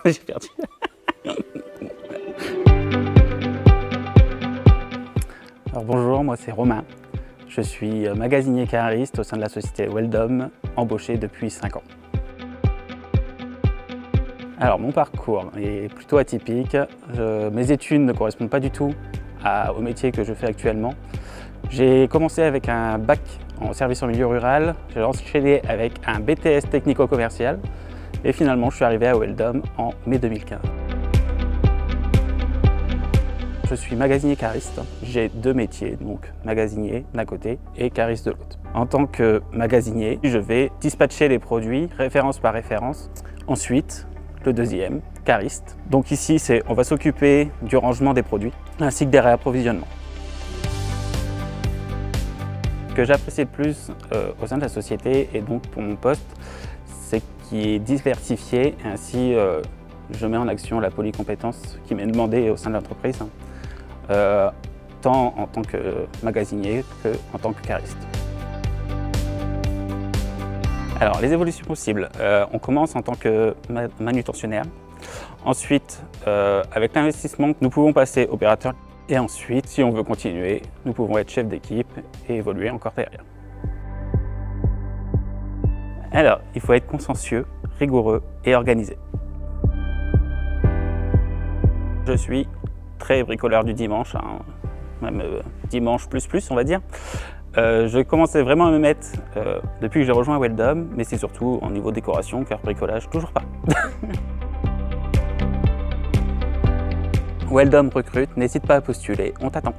J'ai perdu. Alors bonjour, moi c'est Romain. Je suis magasinier cariste au sein de la société Weldom, embauché depuis 5 ans. Alors mon parcours est plutôt atypique. mes études ne correspondent pas du tout au métier que je fais actuellement. J'ai commencé avec un bac en service en milieu rural, j'ai enchaîné avec un BTS technico-commercial et finalement je suis arrivé à Weldom en mai 2015. Je suis magasinier cariste. J'ai deux métiers, donc magasinier d'un côté et cariste de l'autre. En tant que magasinier, je vais dispatcher les produits référence par référence. Ensuite, le deuxième, cariste. Donc ici, c'est on va s'occuper du rangement des produits ainsi que des réapprovisionnements. Ce que j'apprécie le plus euh, au sein de la société et donc pour mon poste, qu'il est diversifié et ainsi euh, je mets en action la polycompétence qui m'est demandée au sein de l'entreprise, euh, tant en tant que magasinier qu'en tant que cariste. Alors, les évolutions possibles. on commence en tant que manutentionnaire. Ensuite, avec l'investissement, nous pouvons passer opérateur et ensuite, si on veut continuer, nous pouvons être chef d'équipe et évoluer encore derrière. Alors, il faut être consciencieux, rigoureux et organisé. Je suis très bricoleur du dimanche, hein, même euh, dimanche plus plus on va dire. Euh, je commençais vraiment à me mettre euh, depuis que j'ai rejoint Weldom, mais c'est surtout en niveau décoration, car bricolage, toujours pas. Weldom recrute, n'hésite pas à postuler, on t'attend.